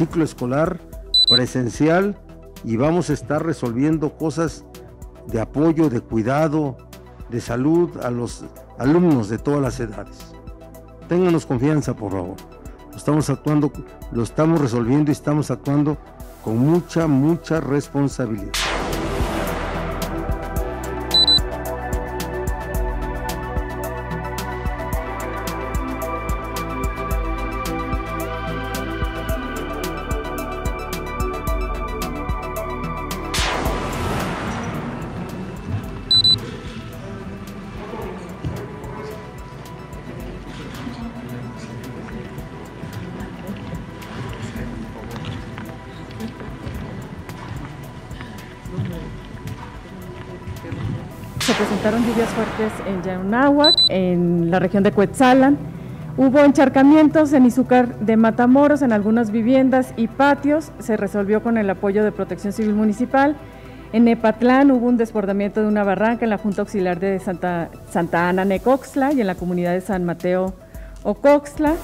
ciclo escolar presencial y vamos a estar resolviendo cosas de apoyo, de cuidado, de salud a los alumnos de todas las edades. Ténganos confianza, por favor. Estamos actuando, lo estamos resolviendo y estamos actuando con mucha, mucha responsabilidad. Se presentaron lluvias fuertes en Yaunáhuac, en la región de Cuetzalan. Hubo encharcamientos en Izúcar de Matamoros en algunas viviendas y patios. Se resolvió con el apoyo de Protección Civil Municipal. En Nepatlán hubo un desbordamiento de una barranca en la Junta Auxiliar de Santa, Santa Ana Necoxtla y en la comunidad de San Mateo Ocoxtla.